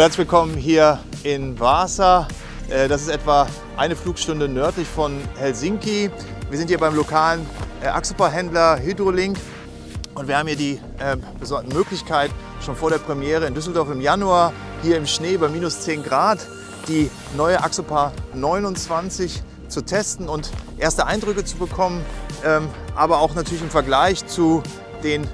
Hallo, herzlich willkommen hier in Vaasa. Äh, das ist etwa eine Flugstunde nördlich von Helsinki. Wir sind hier beim lokalen äh, Axopa-Händler Hydrolink und wir haben hier die äh, Möglichkeit, schon vor der Premiere in Düsseldorf im Januar, hier im Schnee bei minus 10 Grad, die neue Axopa 29 zu testen und erste Eindrücke zu bekommen, ähm, aber auch natürlich im Vergleich zu den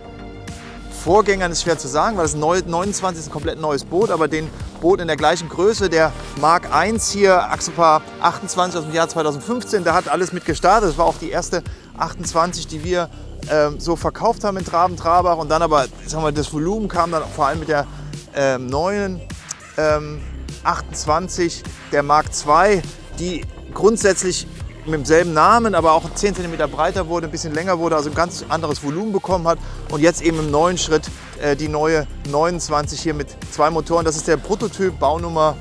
Vorgängern ist schwer zu sagen, weil das 29 ist ein komplett neues Boot, aber den Boot in der gleichen Größe, der Mark I hier, Axopa 28 aus dem Jahr 2015, da hat alles mit gestartet. Das war auch die erste 28, die wir ähm, so verkauft haben in Traben-Trabach und dann aber, sagen wir, das Volumen kam dann vor allem mit der ähm, neuen ähm, 28, der Mark II, die grundsätzlich mit demselben Namen, aber auch 10 cm breiter wurde, ein bisschen länger wurde, also ein ganz anderes Volumen bekommen hat. Und jetzt eben im neuen Schritt äh, die neue 29 hier mit zwei Motoren. Das ist der Prototyp, Baunummer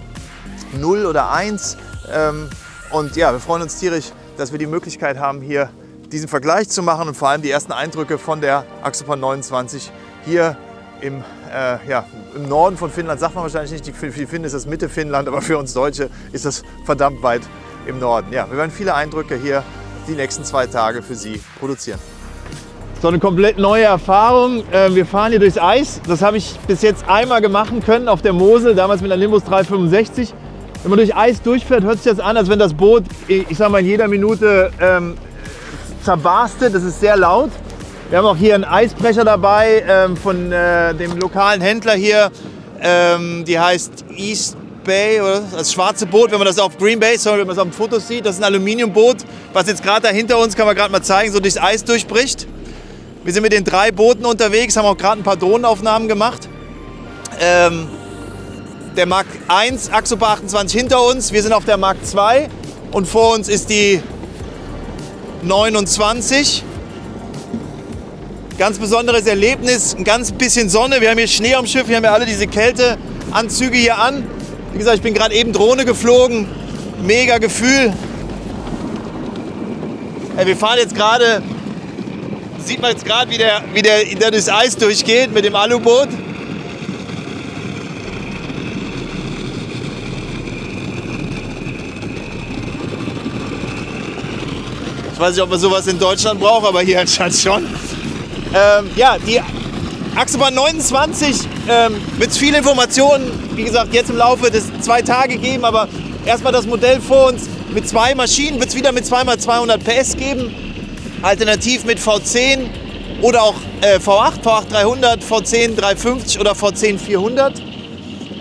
0 oder 1. Ähm, und ja, wir freuen uns tierisch, dass wir die Möglichkeit haben, hier diesen Vergleich zu machen und vor allem die ersten Eindrücke von der Axopan 29 hier im, äh, ja, im Norden von Finnland. Sagt man wahrscheinlich nicht, für die Finnen ist das Mitte Finnland, aber für uns Deutsche ist das verdammt weit im Norden. Ja, wir werden viele Eindrücke hier die nächsten zwei Tage für Sie produzieren. So eine komplett neue Erfahrung. Ähm, wir fahren hier durchs Eis. Das habe ich bis jetzt einmal gemachen können auf der Mosel, damals mit einer Nimbus 365. Wenn man durch Eis durchfährt, hört sich das an, als wenn das Boot, ich sag mal, in jeder Minute ähm, zerbarstet. Das ist sehr laut. Wir haben auch hier einen Eisbrecher dabei ähm, von äh, dem lokalen Händler hier. Ähm, die heißt East Bay, oder? das schwarze Boot, wenn man das auf Green Bay, sorry, wenn man es auf dem Foto sieht, das ist ein Aluminiumboot, was jetzt gerade da hinter uns, kann man gerade mal zeigen, so durchs Eis durchbricht. Wir sind mit den drei Booten unterwegs, haben auch gerade ein paar Drohnenaufnahmen gemacht. Ähm, der Mark 1, Axopa 28 hinter uns, wir sind auf der Mark 2 und vor uns ist die 29. Ganz besonderes Erlebnis, ein ganz bisschen Sonne. Wir haben hier Schnee am Schiff, wir haben ja alle diese Kälteanzüge hier an. Wie gesagt, ich bin gerade eben Drohne geflogen. Mega Gefühl. wir fahren jetzt gerade, sieht man jetzt gerade, wie der, wie der, der durchs Eis durchgeht mit dem Aluboot. Ich weiß nicht, ob man sowas in Deutschland braucht, aber hier anscheinend schon. Ähm, ja, die Achsebahn 29 ähm, wird es viele Informationen, wie gesagt, jetzt im Laufe des zwei Tage geben, aber erstmal das Modell vor uns mit zwei Maschinen wird es wieder mit 2x200 PS geben, alternativ mit V10 oder auch äh, V8, V8 300, V10 350 oder V10 400.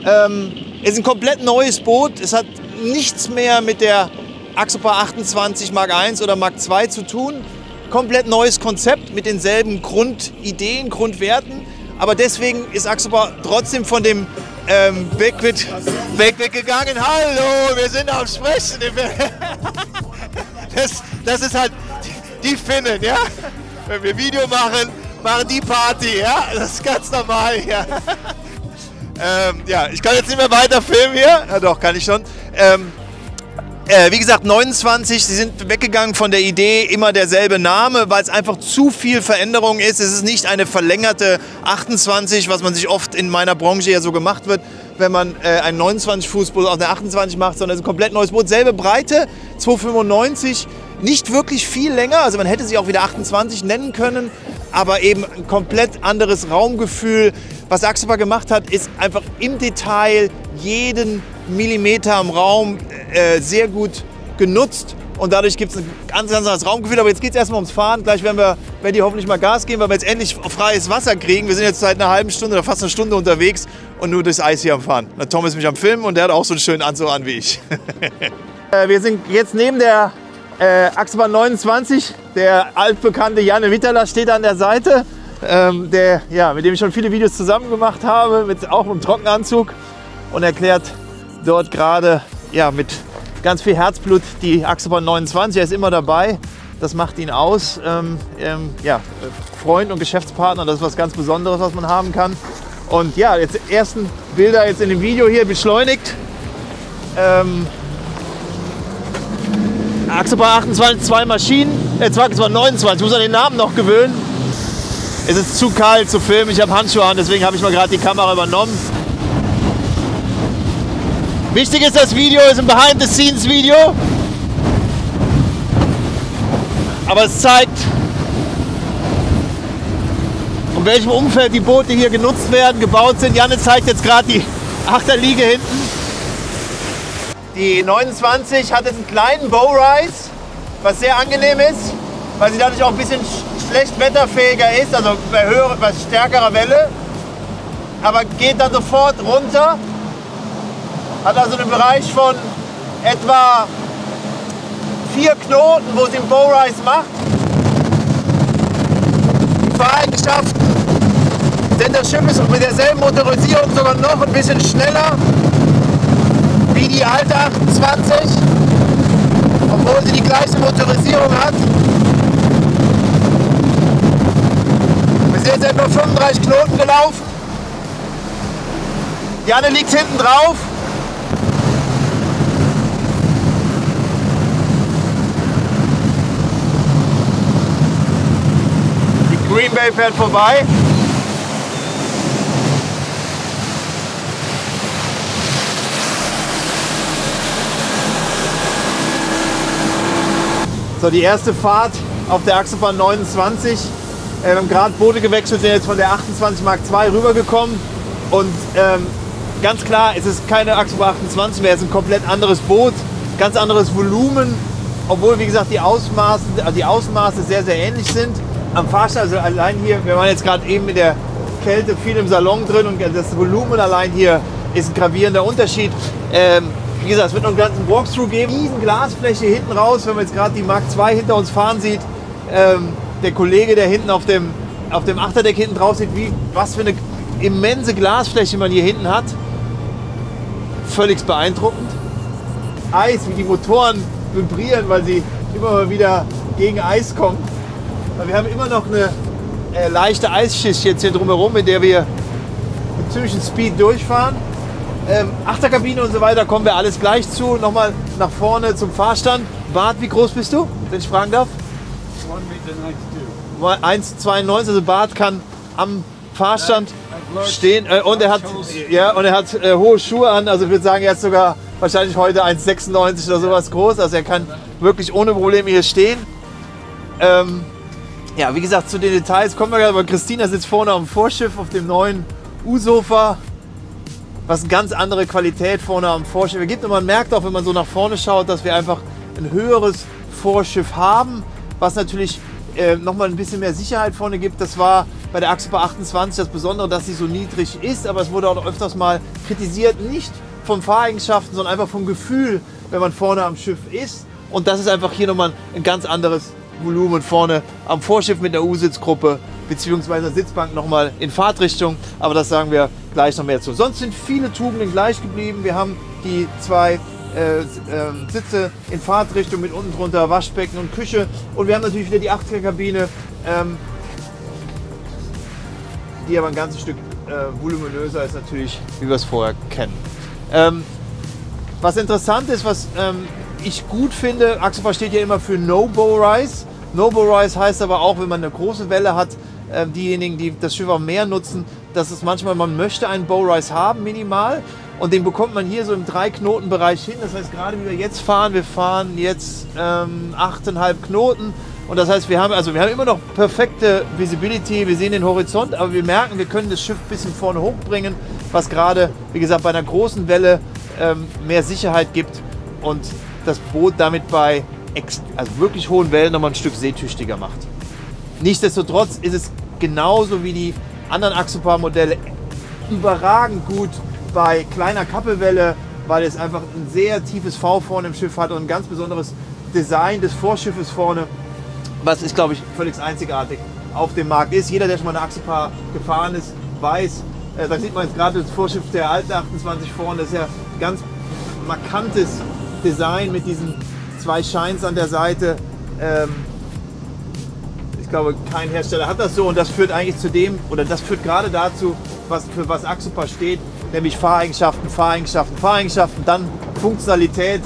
Ähm, es ist ein komplett neues Boot, es hat nichts mehr mit der Axopa 28 Mark I oder Mark II zu tun komplett neues Konzept mit denselben Grundideen, Grundwerten. Aber deswegen ist Axopa trotzdem von dem ähm, Weg, weg, weggegangen. Hallo, wir sind am Sprechen. Das, das ist halt die Finnen, ja. Wenn wir Video machen, machen die Party, ja. Das ist ganz normal, ja. Ähm, ja, ich kann jetzt nicht mehr weiter filmen hier. Ja, doch, kann ich schon. Ähm, äh, wie gesagt, 29, sie sind weggegangen von der Idee, immer derselbe Name, weil es einfach zu viel Veränderung ist. Es ist nicht eine verlängerte 28, was man sich oft in meiner Branche ja so gemacht wird, wenn man äh, ein 29-Fuß-Boot auf der 28 macht, sondern es ist ein komplett neues Boot. Selbe Breite, 295, nicht wirklich viel länger, also man hätte sie auch wieder 28 nennen können, aber eben ein komplett anderes Raumgefühl. Was Axopa gemacht hat, ist einfach im Detail jeden Millimeter im Raum äh, sehr gut genutzt und dadurch gibt es ein ganz, ganz anderes Raumgefühl. Aber jetzt geht es erstmal ums Fahren. Gleich werden wir, werden die hoffentlich mal Gas geben, weil wir jetzt endlich freies Wasser kriegen. Wir sind jetzt seit einer halben Stunde oder fast einer Stunde unterwegs und nur durchs Eis hier am Fahren. Der Tom ist mich am Filmen und der hat auch so einen schönen Anzug an wie ich. Äh, wir sind jetzt neben der äh, Achsbahn 29. Der altbekannte Janne Wittler steht an der Seite. Ähm, der, ja, mit dem ich schon viele Videos zusammen gemacht habe, mit, auch im Trockenanzug und erklärt dort gerade ja, mit ganz viel Herzblut die Axelbahn 29. Er ist immer dabei. Das macht ihn aus. Ähm, ähm, ja, Freund und Geschäftspartner, das ist was ganz Besonderes, was man haben kann. Und ja, jetzt ersten Bilder jetzt in dem Video hier beschleunigt. Ähm, Axelbahn 28, zwei Maschinen, äh, zwar 29, ich muss an den Namen noch gewöhnen. Es ist zu kalt zu filmen, ich habe Handschuhe an, deswegen habe ich mal gerade die Kamera übernommen. Wichtig ist, das Video ist ein Behind-the-Scenes-Video. Aber es zeigt, in welchem Umfeld die Boote hier genutzt werden, gebaut sind. Janne zeigt jetzt gerade die Achterliege hinten. Die 29 hat jetzt einen kleinen Bow-Rise, was sehr angenehm ist, weil sie dadurch auch ein bisschen schlecht wetterfähiger ist, also bei, höherer, bei stärkerer Welle. Aber geht dann sofort runter. Hat also einen Bereich von etwa vier Knoten, wo sie den Bow-Rise macht. Die Fahreigenschaften sind das Schiff ist mit derselben Motorisierung sogar noch ein bisschen schneller wie die alte 28, obwohl sie die gleiche Motorisierung hat. Wir sind jetzt etwa 35 Knoten gelaufen. Janne liegt hinten drauf. Die Green Bay fährt vorbei. So, die erste Fahrt auf der Achsebahn 29. Äh, wir haben gerade Boote gewechselt, sind jetzt von der 28 Mark II rübergekommen. Und ähm, ganz klar, es ist keine Achsebahn 28 mehr, es ist ein komplett anderes Boot, ganz anderes Volumen. Obwohl, wie gesagt, die Ausmaße, äh, die Ausmaße sehr, sehr ähnlich sind. Am Fahrstand, also allein hier, wir waren jetzt gerade eben mit der Kälte viel im Salon drin und das Volumen allein hier ist ein gravierender Unterschied. Ähm, wie gesagt, es wird noch einen ganzen Walkthrough geben. Riesen Glasfläche hinten raus, wenn man jetzt gerade die Mark II hinter uns fahren sieht. Ähm, der Kollege, der hinten auf dem, auf dem Achterdeck hinten drauf sieht, wie, was für eine immense Glasfläche man hier hinten hat. Völlig beeindruckend. Eis, wie die Motoren vibrieren, weil sie immer mal wieder gegen Eis kommen. Aber wir haben immer noch eine äh, leichte Eisschicht jetzt hier drumherum, mit der wir mit ziemlichem Speed durchfahren. Ähm, Achterkabine und so weiter kommen wir alles gleich zu. Nochmal nach vorne zum Fahrstand. Bart, wie groß bist du, wenn ich fragen darf? 1,92 Meter. Also Bart kann am Fahrstand stehen äh, und er hat, ja, und er hat äh, hohe Schuhe an. Also ich würde sagen, er ist sogar wahrscheinlich heute 1,96 oder sowas groß. Also er kann wirklich ohne Probleme hier stehen. Ähm, ja, wie gesagt, zu den Details kommen wir gerade. Aber Christina sitzt vorne am Vorschiff auf dem neuen U-Sofa was eine ganz andere Qualität vorne am Vorschiff gibt. Und man merkt auch, wenn man so nach vorne schaut, dass wir einfach ein höheres Vorschiff haben, was natürlich äh, nochmal ein bisschen mehr Sicherheit vorne gibt. Das war bei der Axopa 28 das Besondere, dass sie so niedrig ist, aber es wurde auch öfters mal kritisiert, nicht von Fahreigenschaften, sondern einfach vom Gefühl, wenn man vorne am Schiff ist. Und das ist einfach hier nochmal ein ganz anderes Volumen vorne am Vorschiff mit der U-Sitzgruppe beziehungsweise Sitzbank nochmal in Fahrtrichtung. Aber das sagen wir gleich noch mehr zu. Sonst sind viele Tugenden gleich geblieben. Wir haben die zwei äh, äh, Sitze in Fahrtrichtung mit unten drunter Waschbecken und Küche. Und wir haben natürlich wieder die 80er-Kabine, ähm, die aber ein ganzes Stück äh, voluminöser ist natürlich, wie wir es vorher kennen. Ähm, was interessant ist, was ähm, ich gut finde, Axofa steht ja immer für No Bow Rise. No Bow Rise heißt aber auch, wenn man eine große Welle hat, äh, diejenigen, die das Schiff am Meer nutzen, dass es manchmal, man möchte einen Bow-Rise haben, minimal. Und den bekommt man hier so im Drei-Knoten-Bereich hin. Das heißt, gerade wie wir jetzt fahren, wir fahren jetzt ähm, 8,5 Knoten. Und das heißt, wir haben, also wir haben immer noch perfekte Visibility, wir sehen den Horizont, aber wir merken, wir können das Schiff ein bisschen vorne hochbringen, was gerade, wie gesagt, bei einer großen Welle ähm, mehr Sicherheit gibt und das Boot damit bei also wirklich hohen Wellen nochmal ein Stück seetüchtiger macht. Nichtsdestotrotz ist es genauso wie die anderen Axopar-Modelle überragend gut bei kleiner Kappelwelle, weil es einfach ein sehr tiefes V vorne im Schiff hat und ein ganz besonderes Design des Vorschiffes vorne, was ist, glaube ich, völlig einzigartig auf dem Markt ist. Jeder, der schon mal eine Axopar gefahren ist, weiß, äh, da sieht man jetzt gerade das Vorschiff der alten 28 vorne, das ist ja ganz markantes Design mit diesen zwei Shines an der Seite. Ähm, glaube, kein Hersteller hat das so und das führt eigentlich zu dem, oder das führt gerade dazu, was, für was Axopa steht, nämlich Fahreigenschaften, Fahreigenschaften, Fahreigenschaften, dann Funktionalität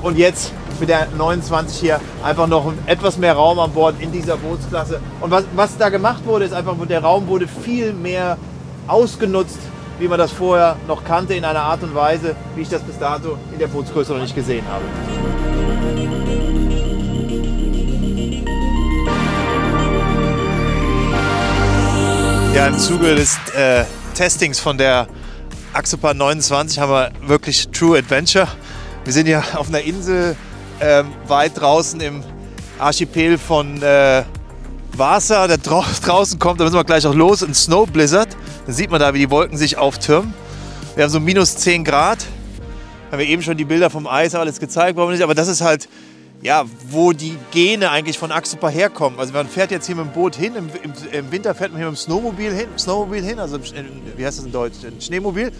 und jetzt mit der 29 hier einfach noch etwas mehr Raum an Bord in dieser Bootsklasse. Und was, was da gemacht wurde, ist einfach, der Raum wurde viel mehr ausgenutzt wie man das vorher noch kannte, in einer Art und Weise, wie ich das bis dato in der Bootsgröße noch nicht gesehen habe. Ja, im Zuge des äh, Testings von der Axopar 29 haben wir wirklich True Adventure. Wir sind ja auf einer Insel ähm, weit draußen im Archipel von äh, Wasser, der dra draußen kommt. Da müssen wir gleich auch los. Ein Snow Blizzard. Da sieht man da, wie die Wolken sich auftürmen. Wir haben so minus 10 Grad. Haben wir eben schon die Bilder vom Eis alles gezeigt, warum nicht. Aber das ist halt ja, wo die Gene eigentlich von Axopa herkommen. Also man fährt jetzt hier mit dem Boot hin, im, im, im Winter fährt man hier mit dem Snowmobil hin, Snowmobil hin also wie heißt das in Deutsch, ein Schneemobil.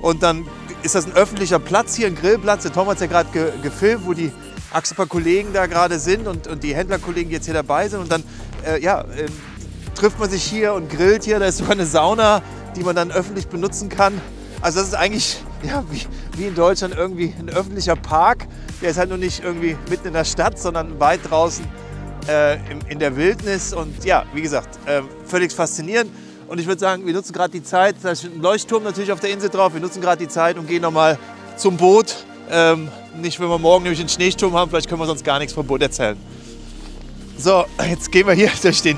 Und dann ist das ein öffentlicher Platz hier, ein Grillplatz. Der Tom hat es ja gerade ge gefilmt, wo die Axopa-Kollegen da gerade sind und, und die Händlerkollegen jetzt hier dabei sind. Und dann äh, ja, äh, trifft man sich hier und grillt hier. Da ist sogar eine Sauna, die man dann öffentlich benutzen kann. Also das ist eigentlich ja, wie, wie in Deutschland irgendwie ein öffentlicher Park. Der ist halt nur nicht irgendwie mitten in der Stadt, sondern weit draußen äh, in, in, der Wildnis. Und ja, wie gesagt, äh, völlig faszinierend. Und ich würde sagen, wir nutzen gerade die Zeit, da ist ein Leuchtturm natürlich auf der Insel drauf, wir nutzen gerade die Zeit und gehen nochmal zum Boot. Ähm, nicht, wenn wir morgen nämlich einen Schneesturm haben, vielleicht können wir sonst gar nichts vom Boot erzählen. So, jetzt gehen wir hier durch, den,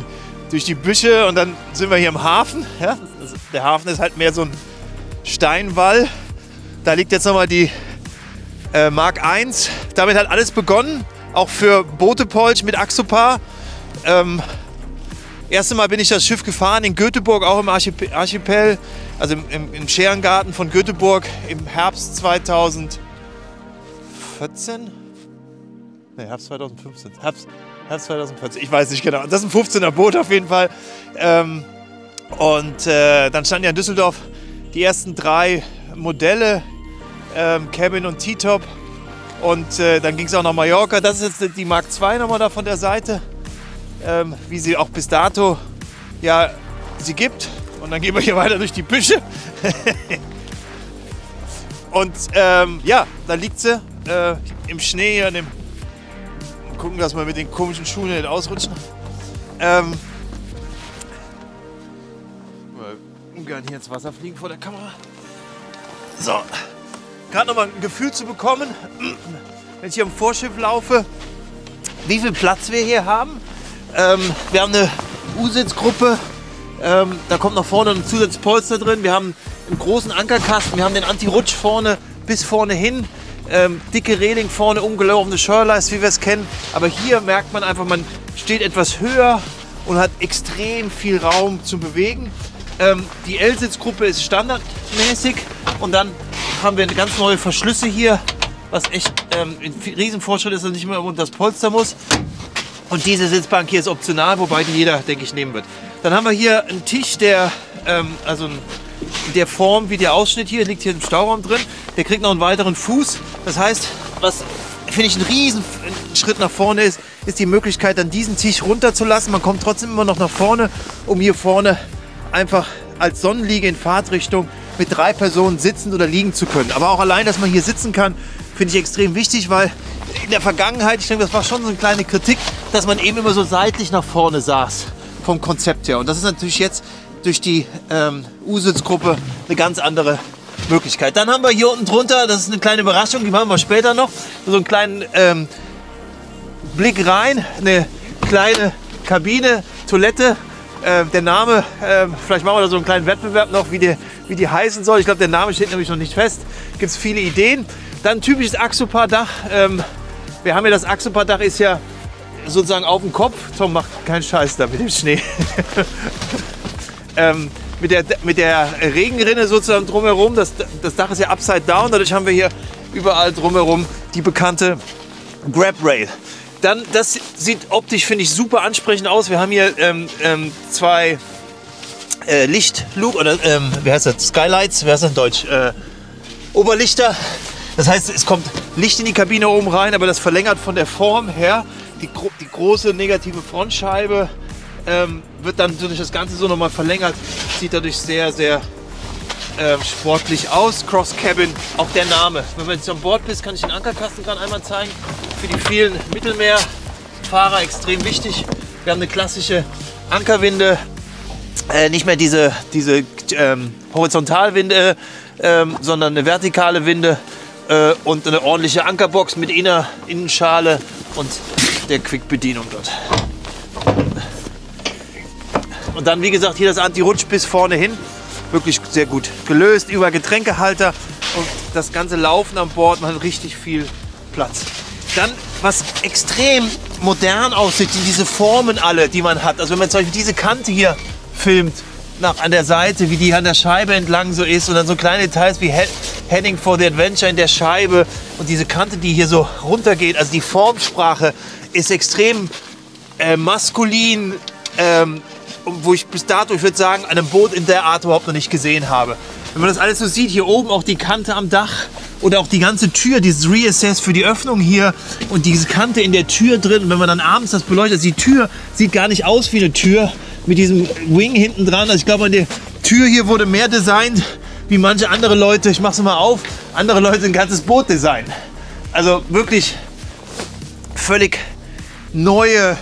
durch die Büsche und dann sind wir hier im Hafen. Ja? Also der Hafen ist halt mehr so ein Steinwall. Da liegt jetzt nochmal die äh, Mark 1. Damit hat alles begonnen, auch für Botepolch mit Axopar. Ähm, erste Mal bin ich das Schiff gefahren in Göteborg, auch im Archipel, also im, im, im Scherengarten von Göteborg im Herbst 2014. Ne, Herbst 2015. Herbst, Herbst 2014, ich weiß nicht genau. Das ist ein 15er Boot auf jeden Fall. Ähm, und äh, dann stand ja in Düsseldorf die ersten drei Modelle, ähm, Cabin und T-Top. Und äh, dann ging es auch nach Mallorca. Das ist jetzt die Mark II nochmal da von der Seite, ähm, wie sie auch bis dato ja, sie gibt. Und dann gehen wir hier weiter durch die Büsche. und ähm, ja, da liegt sie äh, im Schnee hier. Dem, gucken, dass wir mit den komischen Schuhen nicht ausrutschen. Ähm, ungern hier ins Wasser fliegen vor der Kamera. So, gerade noch mal ein Gefühl zu bekommen, wenn ich hier im Vorschiff laufe, wie viel Platz wir hier haben. Ähm, wir haben eine U-Sitzgruppe, ähm, da kommt noch vorne ein Zusatzpolster drin. Wir haben einen großen Ankerkasten, wir haben den Anti-Rutsch vorne bis vorne hin. Ähm, dicke Reling vorne, umgelaufene Shoreline, wie wir es kennen. Aber hier merkt man einfach, man steht etwas höher und hat extrem viel Raum zum Bewegen. Ähm, die L-Sitzgruppe ist standardmäßig und dann haben wir ganz neue Verschlüsse hier, was echt ähm, ein Riesenfortschritt ist, dass nicht mehr unter das Polster muss. Und diese Sitzbank hier ist optional, wobei die jeder, denke ich, nehmen wird. Dann haben wir hier einen Tisch, der ähm, also in der Form wie der Ausschnitt hier liegt hier im Stauraum drin. Der kriegt noch einen weiteren Fuß. Das heißt, was finde ich ein riesen Schritt nach vorne ist, ist die Möglichkeit, dann diesen Tisch runterzulassen. Man kommt trotzdem immer noch nach vorne, um hier vorne einfach als Sonnenliege in Fahrtrichtung mit drei Personen sitzen oder liegen zu können. Aber auch allein, dass man hier sitzen kann, finde ich extrem wichtig, weil in der Vergangenheit, ich denke, das war schon so eine kleine Kritik, dass man eben immer so seitlich nach vorne saß vom Konzept her. Und das ist natürlich jetzt durch die ähm, U-Sitzgruppe eine ganz andere Möglichkeit. Dann haben wir hier unten drunter, das ist eine kleine Überraschung, die machen wir später noch, so einen kleinen ähm, Blick rein, eine kleine Kabine, Toilette äh, der Name, äh, vielleicht machen wir da so einen kleinen Wettbewerb noch, wie die, wie die heißen soll. Ich glaube, der Name steht nämlich noch nicht fest. Gibt es viele Ideen. Dann typisches Axopar-Dach. Ähm, wir haben ja das Axopar-Dach ist ja sozusagen auf dem Kopf. Tom macht keinen Scheiß da mit dem Schnee. ähm, mit, der, mit der Regenrinne sozusagen drumherum. Das, das Dach ist ja upside down. Dadurch haben wir hier überall drumherum die bekannte Grab Rail. Dann, das sieht optisch, finde ich, super ansprechend aus. Wir haben hier ähm, ähm, zwei äh, Lichtluke oder ähm, wie heißt das? Skylights, wie heißt das in Deutsch? Äh, Oberlichter. Das heißt, es kommt Licht in die Kabine oben rein, aber das verlängert von der Form her die, die große negative Frontscheibe ähm, wird dann durch das Ganze so nochmal verlängert. Sieht dadurch sehr, sehr ähm, sportlich aus. Cross Cabin, auch der Name. Wenn man jetzt an Bord bist, kann ich den Ankerkasten gerade einmal zeigen. Für die vielen Mittelmeerfahrer extrem wichtig. Wir haben eine klassische Ankerwinde äh, nicht mehr diese, diese ähm, Horizontalwinde, ähm, sondern eine vertikale Winde äh, und eine ordentliche Ankerbox mit Inner Innenschale und der Quick-Bedienung dort. Und dann, wie gesagt, hier das Anti-Rutsch bis vorne hin. Wirklich sehr gut gelöst über Getränkehalter und das ganze Laufen an Bord. Man hat richtig viel Platz. Dann, was extrem modern aussieht, sind diese Formen alle, die man hat. Also wenn man zum Beispiel diese Kante hier filmt, nach an der Seite, wie die an der Scheibe entlang so ist und dann so kleine Details wie Heading for the Adventure in der Scheibe und diese Kante, die hier so runtergeht. Also die Formsprache ist extrem äh, maskulin, ähm, wo ich bis dato, ich würde sagen, einem Boot in der Art überhaupt noch nicht gesehen habe. Wenn man das alles so sieht, hier oben auch die Kante am Dach oder auch die ganze Tür, dieses Reassess für die Öffnung hier und diese Kante in der Tür drin. Und wenn man dann abends das beleuchtet, die Tür sieht gar nicht aus wie eine Tür mit diesem Wing hinten dran. Also ich glaube, an der Tür hier wurde mehr designt wie manche andere Leute. Ich mache es mal auf. Andere Leute ein ganzes Boot designen. Also wirklich völlig neue,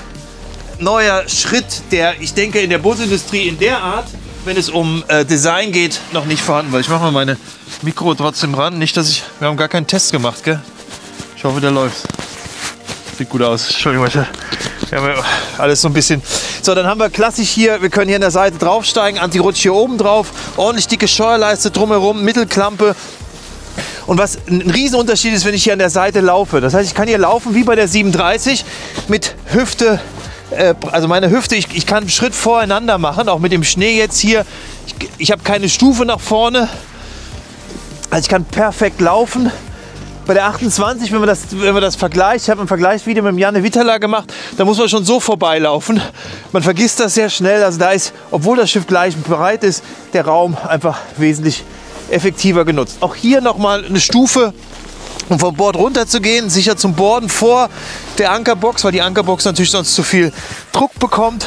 neuer Schritt, der ich denke in der Bootsindustrie in der Art, wenn es um äh, Design geht, noch nicht vorhanden war. Ich mache mal meine Mikro trotzdem ran. Nicht, dass ich. Wir haben gar keinen Test gemacht, gell? Ich hoffe, der läuft. Sieht gut aus. Entschuldigung, wir haben ja alles so ein bisschen. So, dann haben wir klassisch hier, wir können hier an der Seite draufsteigen, Anti-Rutsch hier oben drauf, ordentlich dicke Steuerleiste drumherum, Mittelklampe. Und was ein Riesenunterschied ist, wenn ich hier an der Seite laufe. Das heißt, ich kann hier laufen wie bei der 37 mit Hüfte, äh, also meine Hüfte, ich, ich kann einen Schritt voreinander machen, auch mit dem Schnee jetzt hier. Ich, ich habe keine Stufe nach vorne. Also ich kann perfekt laufen bei der 28, wenn man das, wenn man das vergleicht, ich habe ein Vergleichsvideo mit dem Janne Wittala gemacht, da muss man schon so vorbeilaufen. Man vergisst das sehr schnell. Also da ist, obwohl das Schiff gleich breit ist, der Raum einfach wesentlich effektiver genutzt. Auch hier nochmal eine Stufe, um vom zu gehen, sicher zum Borden vor der Ankerbox, weil die Ankerbox natürlich sonst zu viel Druck bekommt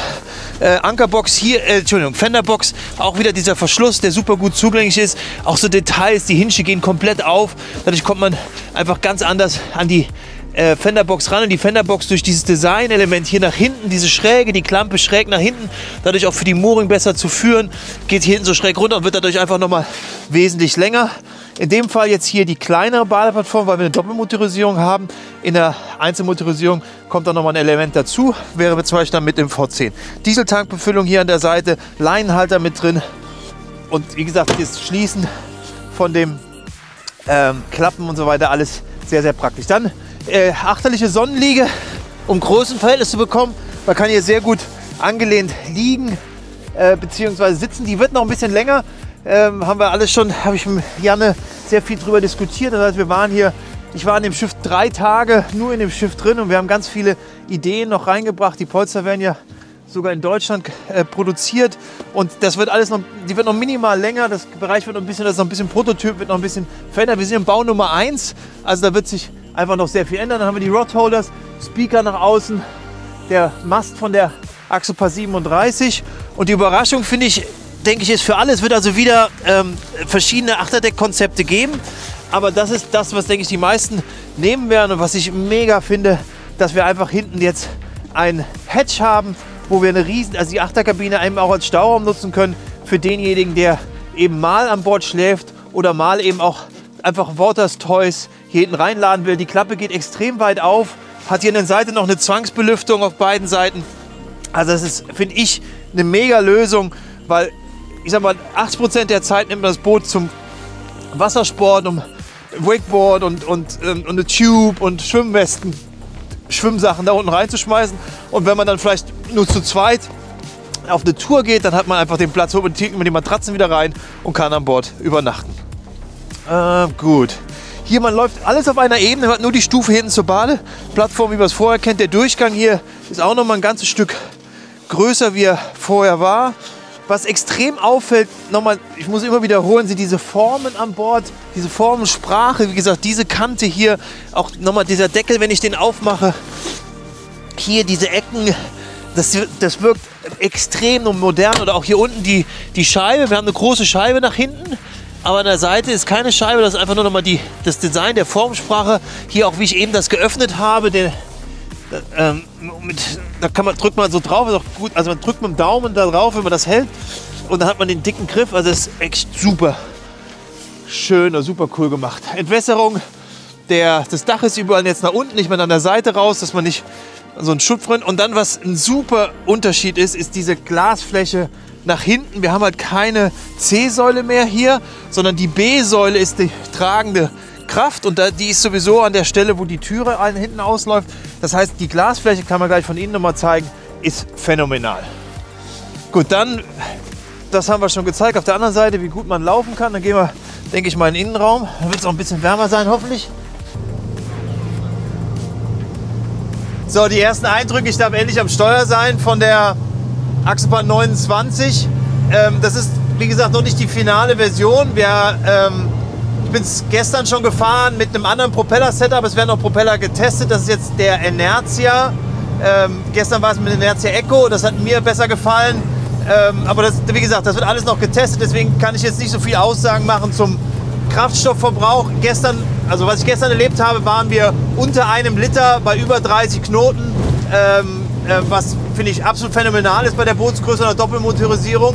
äh, Ankerbox hier, äh, Entschuldigung, Fenderbox, auch wieder dieser Verschluss, der super gut zugänglich ist. Auch so Details, die Hinsche gehen komplett auf. Dadurch kommt man einfach ganz anders an die äh, Fenderbox ran und die Fenderbox durch dieses Designelement hier nach hinten, diese Schräge, die Klampe schräg nach hinten, dadurch auch für die Mooring besser zu führen, geht hier hinten so schräg runter und wird dadurch einfach nochmal wesentlich länger. In dem Fall jetzt hier die kleinere Badeplattform, weil wir eine Doppelmotorisierung haben. In der Einzelmotorisierung kommt dann nochmal ein Element dazu, wäre zum Beispiel dann mit dem V10. Dieseltankbefüllung hier an der Seite, Leinenhalter mit drin und wie gesagt, das Schließen von dem ähm, Klappen und so weiter, alles sehr, sehr praktisch. Dann äh, achterliche Sonnenliege, um großen Verhältnis zu bekommen. Man kann hier sehr gut angelehnt liegen äh, bzw. sitzen. Die wird noch ein bisschen länger, ähm, haben wir alles schon, habe ich mit Janne sehr viel drüber diskutiert. Das heißt, wir waren hier, ich war in dem Schiff drei Tage nur in dem Schiff drin und wir haben ganz viele Ideen noch reingebracht. Die Polster werden ja sogar in Deutschland äh, produziert und das wird alles noch, die wird noch minimal länger. Das Bereich wird noch ein bisschen, das ist noch ein bisschen Prototyp, wird noch ein bisschen verändert. Wir sind im Bau Nummer 1, also da wird sich einfach noch sehr viel ändern. Dann haben wir die Rod Holders, Speaker nach außen, der Mast von der Axopa 37 und die Überraschung finde ich denke ich, ist für alle. Es wird also wieder ähm, verschiedene Achterdeck-Konzepte geben. Aber das ist das, was, denke ich, die meisten nehmen werden und was ich mega finde, dass wir einfach hinten jetzt ein Hatch haben, wo wir eine riesen, also die Achterkabine eben auch als Stauraum nutzen können für denjenigen, der eben mal an Bord schläft oder mal eben auch einfach Waters Toys hier reinladen will. Die Klappe geht extrem weit auf, hat hier an der Seite noch eine Zwangsbelüftung auf beiden Seiten. Also das ist, finde ich, eine mega Lösung, weil ich sag mal, 80% der Zeit nimmt man das Boot zum Wassersport, um Wakeboard und, und, ähm, und eine Tube und Schwimmwesten, Schwimmsachen da unten reinzuschmeißen. Und wenn man dann vielleicht nur zu zweit auf eine Tour geht, dann hat man einfach den Platz, holt man die Matratzen wieder rein und kann an Bord übernachten. Äh, gut. Hier, man läuft alles auf einer Ebene, hat nur die Stufe hinten zur Badeplattform, wie man es vorher kennt. Der Durchgang hier ist auch noch mal ein ganzes Stück größer, wie er vorher war. Was extrem auffällt, nochmal, ich muss immer wiederholen, sind diese Formen an Bord, diese Formensprache, wie gesagt, diese Kante hier, auch nochmal dieser Deckel, wenn ich den aufmache, hier diese Ecken, das, das wirkt extrem modern. Oder auch hier unten die, die Scheibe, wir haben eine große Scheibe nach hinten, aber an der Seite ist keine Scheibe, das ist einfach nur nochmal die, das Design der Formensprache. Hier auch, wie ich eben das geöffnet habe, der, ähm, mit, da kann man, drückt man so drauf, ist auch gut. Also man drückt mit dem Daumen da drauf, wenn man das hält. und dann hat man den dicken Griff. Also ist echt super schön und super cool gemacht. Entwässerung der, des Daches überall jetzt nach unten, nicht mehr an der Seite raus, dass man nicht so einen Schutfreund. Und dann, was ein super Unterschied ist, ist diese Glasfläche nach hinten. Wir haben halt keine C-Säule mehr hier, sondern die B-Säule ist die tragende Kraft und die ist sowieso an der Stelle, wo die Türe hinten ausläuft. Das heißt, die Glasfläche, kann man gleich von innen nochmal zeigen, ist phänomenal. Gut, dann, das haben wir schon gezeigt. Auf der anderen Seite, wie gut man laufen kann. Dann gehen wir, denke ich mal, in den Innenraum. Da wird es auch ein bisschen wärmer sein, hoffentlich. So, die ersten Eindrücke. Ich darf endlich am Steuer sein von der Axopar 29. Ähm, das ist, wie gesagt, noch nicht die finale Version. Wir, ähm, ich bin es gestern schon gefahren mit einem anderen Propeller-Setup. Es werden noch Propeller getestet. Das ist jetzt der Inertia. Ähm, gestern war es mit Inertia Echo. Das hat mir besser gefallen. Ähm, aber das, wie gesagt, das wird alles noch getestet. Deswegen kann ich jetzt nicht so viel Aussagen machen zum Kraftstoffverbrauch. Gestern also was ich gestern erlebt habe, waren wir unter einem Liter bei über 30 Knoten, ähm, äh, was finde ich absolut phänomenal ist bei der Bootsgröße der Doppelmotorisierung.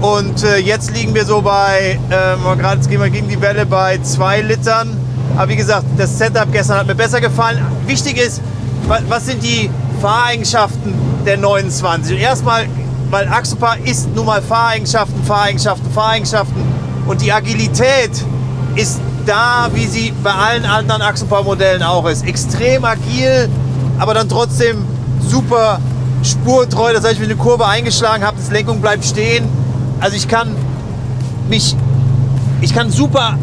Und äh, jetzt liegen wir so bei, äh, gerade jetzt gehen wir gegen die Welle bei 2 Litern. Aber wie gesagt, das Setup gestern hat mir besser gefallen. Wichtig ist, was sind die Fahreigenschaften der 29? Und erstmal, weil Axopa ist nun mal Fahreigenschaften, Fahreigenschaften, Fahreigenschaften. Und die Agilität ist da, wie sie bei allen anderen Achsenbaumodellen auch ist. Extrem agil, aber dann trotzdem super spurtreu. Das heißt, wenn ich eine Kurve eingeschlagen habe, die Lenkung bleibt stehen. Also ich kann mich, ich kann super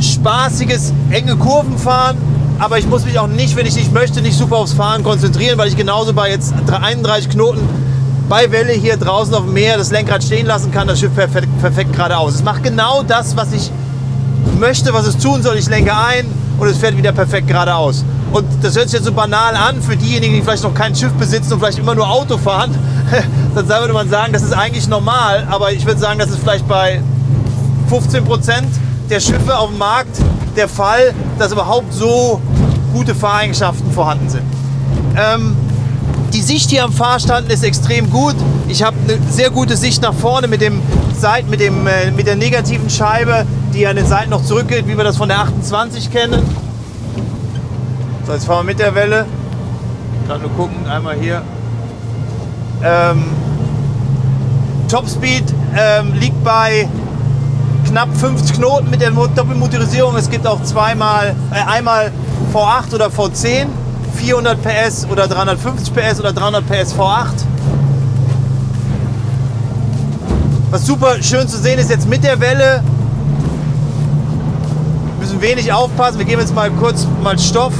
spaßiges, enge Kurven fahren, aber ich muss mich auch nicht, wenn ich nicht möchte, nicht super aufs Fahren konzentrieren, weil ich genauso bei jetzt 31 Knoten bei Welle hier draußen auf dem Meer das Lenkrad stehen lassen kann, das Schiff perfekt, perfekt geradeaus. Es macht genau das, was ich möchte, was es tun soll. Ich lenke ein und es fährt wieder perfekt geradeaus. Und das hört sich jetzt so banal an für diejenigen, die vielleicht noch kein Schiff besitzen und vielleicht immer nur Auto fahren. Dann würde man sagen, das ist eigentlich normal. Aber ich würde sagen, das ist vielleicht bei 15 Prozent der Schiffe auf dem Markt der Fall, dass überhaupt so gute Fahreigenschaften vorhanden sind. Ähm, die Sicht hier am Fahrstand ist extrem gut. Ich habe eine sehr gute Sicht nach vorne mit, dem Seit, mit, dem, äh, mit der negativen Scheibe die an den Seiten noch zurückgeht, wie wir das von der 28 kennen. So, jetzt fahren wir mit der Welle. Gerade nur gucken, einmal hier. Ähm, Topspeed ähm, liegt bei knapp 50 Knoten mit der Doppelmotorisierung. Es gibt auch zweimal, äh, einmal V8 oder V10, 400 PS oder 350 PS oder 300 PS V8. Was super schön zu sehen ist jetzt mit der Welle, müssen wenig aufpassen. Wir geben jetzt mal kurz mal Stoff.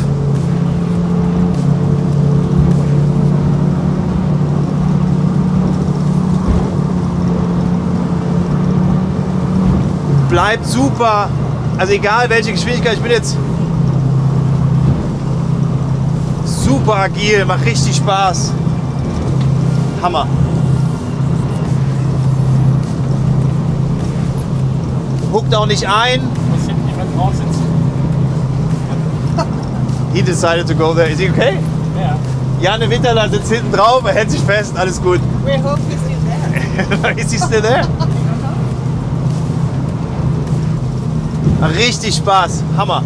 Bleibt super. Also egal welche Geschwindigkeit, ich bin jetzt super agil, macht richtig Spaß. Hammer. Huckt auch nicht ein drauf sitzt. He decided to go there. Is he okay? Yeah. Janne Winterland sitzt hinten drauf, er hält sich fest, alles gut. We hope he's still there. Is he still there? Richtig Spaß, Hammer.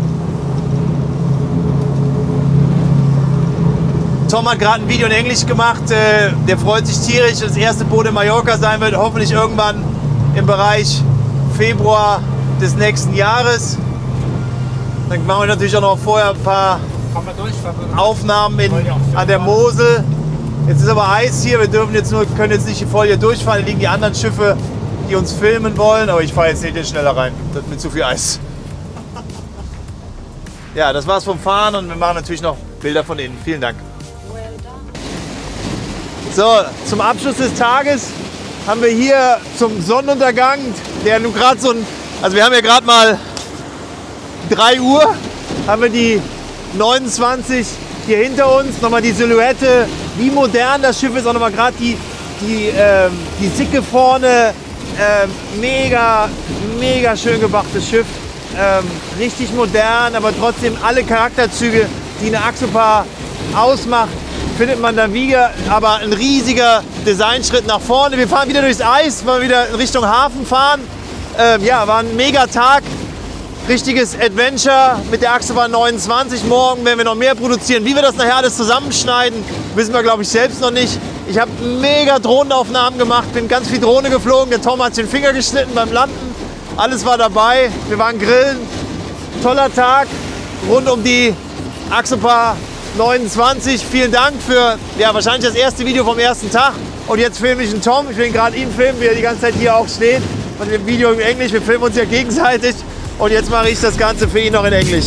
Tom hat gerade ein Video in Englisch gemacht. Äh, der freut sich tierisch, das erste Boot in Mallorca sein wird. Hoffentlich irgendwann im Bereich Februar des nächsten Jahres. Dann machen wir natürlich auch noch vorher ein paar Aufnahmen in, an der Mosel. Jetzt ist aber Eis hier, wir dürfen jetzt nur, können jetzt nicht voll hier durchfahren. Hier liegen die anderen Schiffe, die uns filmen wollen, aber ich fahre jetzt nicht schneller rein. Das mit zu viel Eis. Ja, das war's vom Fahren und wir machen natürlich noch Bilder von innen. Vielen Dank. So, zum Abschluss des Tages haben wir hier zum Sonnenuntergang, der nun gerade so ein, also wir haben ja gerade mal 3 Uhr haben wir die 29 hier hinter uns. Nochmal die Silhouette, wie modern das Schiff ist. Auch nochmal gerade die, die, ähm, die Sicke vorne. Ähm, mega, mega schön gebachtes Schiff. Ähm, richtig modern, aber trotzdem alle Charakterzüge, die eine Axopar ausmacht, findet man dann wieder, aber ein riesiger Designschritt nach vorne. Wir fahren wieder durchs Eis, wir wieder in Richtung Hafen fahren. Ähm, ja, war ein mega Tag. Richtiges Adventure mit der Achsebahn 29. Morgen werden wir noch mehr produzieren. Wie wir das nachher alles zusammenschneiden, wissen wir, glaube ich, selbst noch nicht. Ich habe mega Drohnenaufnahmen gemacht, bin ganz viel Drohne geflogen. Der Tom hat den Finger geschnitten beim Landen. Alles war dabei. Wir waren grillen. Toller Tag rund um die Axopa 29. Vielen Dank für ja, wahrscheinlich das erste Video vom ersten Tag. Und jetzt filme ich einen Tom. Ich will gerade ihn filmen, wie er die ganze Zeit hier auch steht. Und im Video in Englisch. Wir filmen uns ja gegenseitig. Und jetzt mache ich das Ganze für ihn noch in Englisch.